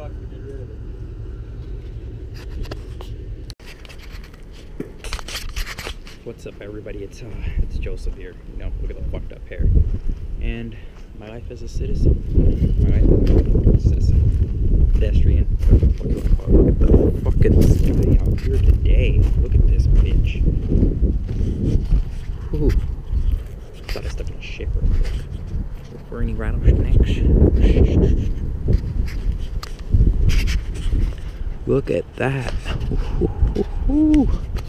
Bucks to get rid of it. What's up, everybody? It's uh, it's Joseph here. You know, look at the fucked up hair, and my life as a citizen. My life as a citizen, pedestrian. Look at the fucking sky out here today. Look at this bitch. Whew. Thought I stepped a shit real quick. For any rattlesnakes. Look at that. Ooh. Oh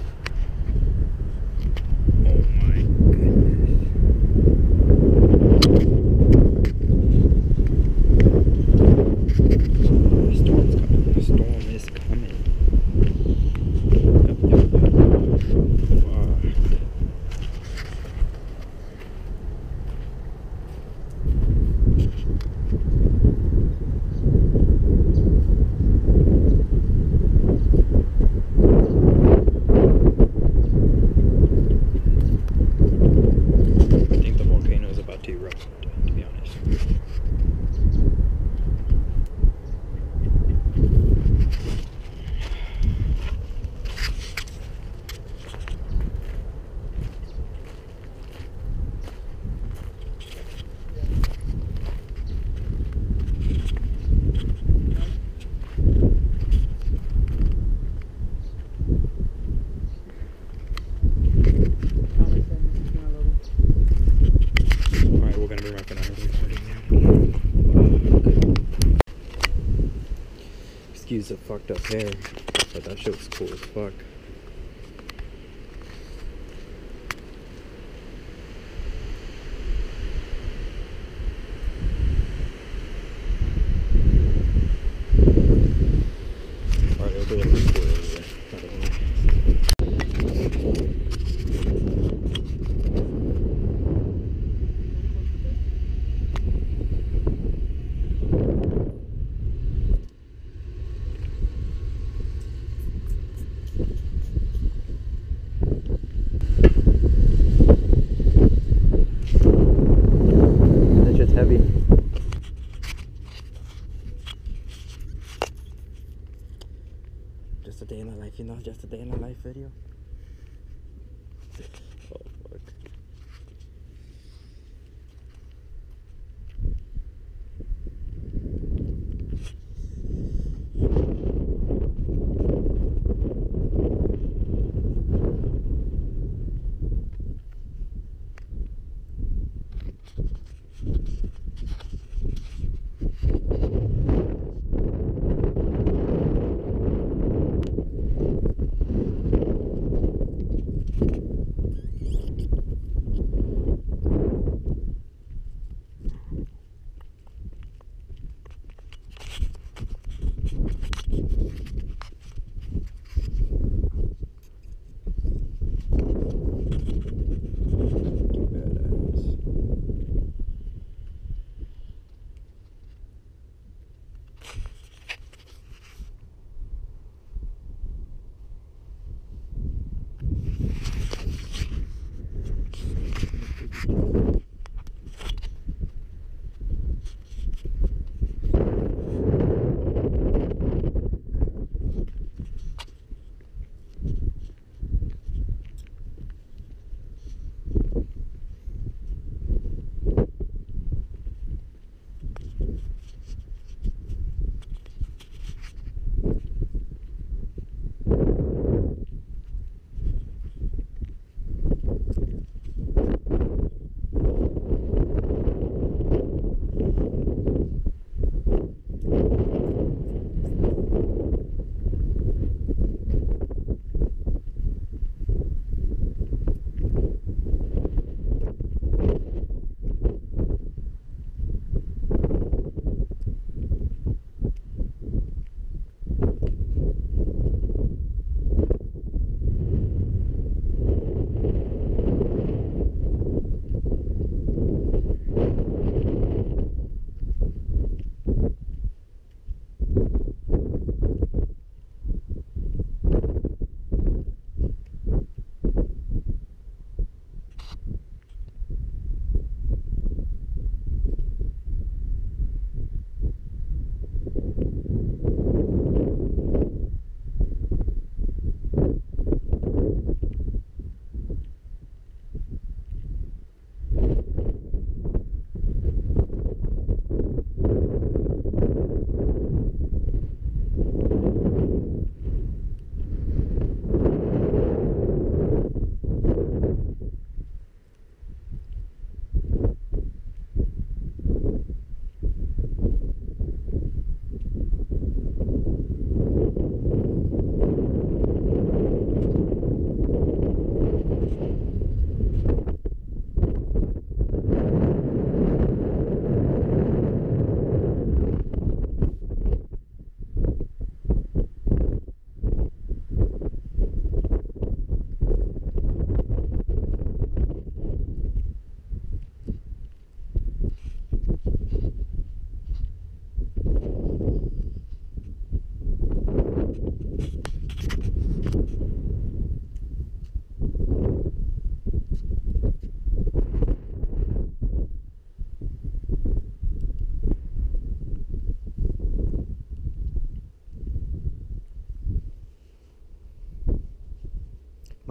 The fucked up hair, but that shit was cool as fuck.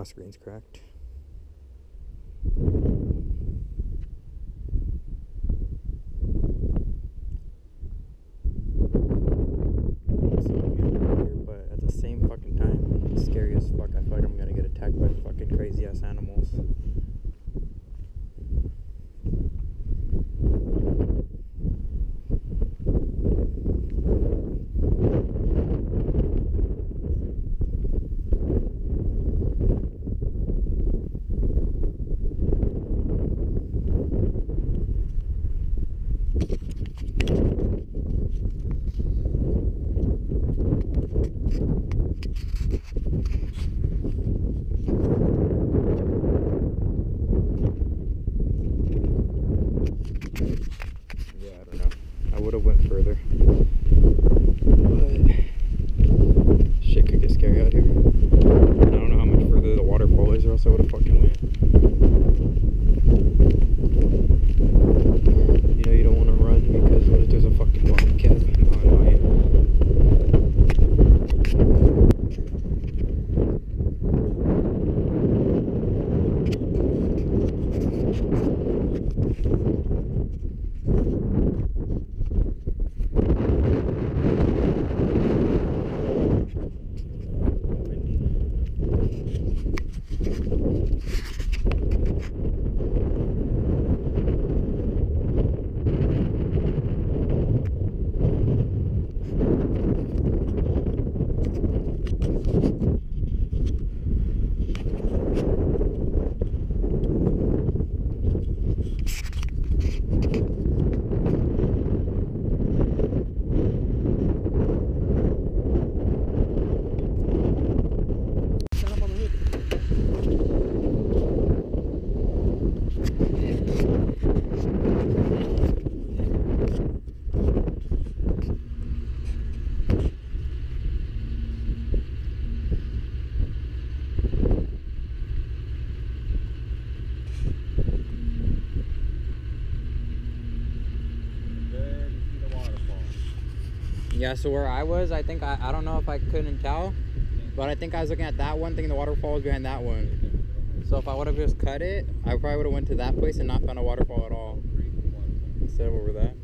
My screen's cracked. Same fucking time, scary as fuck. I feel like I'm gonna get attacked by fucking crazy ass animals. Yeah, so where I was, I think I, I don't know if I couldn't tell, but I think I was looking at that one, thinking the waterfall was behind that one. So if I would have just cut it, I probably would have went to that place and not found a waterfall at all. Instead of over that.